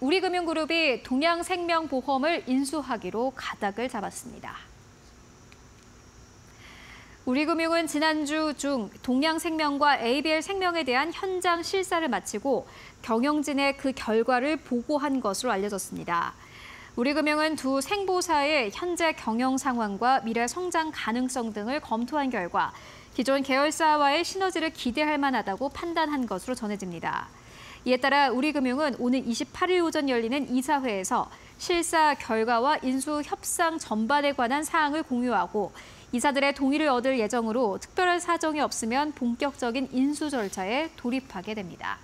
우리금융그룹이 동양생명보험을 인수하기로 가닥을 잡았습니다. 우리금융은 지난주 중 동양생명과 ABL 생명에 대한 현장 실사를 마치고 경영진에 그 결과를 보고한 것으로 알려졌습니다. 우리금융은 두 생보사의 현재 경영 상황과 미래 성장 가능성 등을 검토한 결과 기존 계열사와의 시너지를 기대할 만하다고 판단한 것으로 전해집니다. 이에 따라 우리금융은 오늘 28일 오전 열리는 이사회에서 실사 결과와 인수 협상 전반에 관한 사항을 공유하고 이사들의 동의를 얻을 예정으로 특별한 사정이 없으면 본격적인 인수 절차에 돌입하게 됩니다.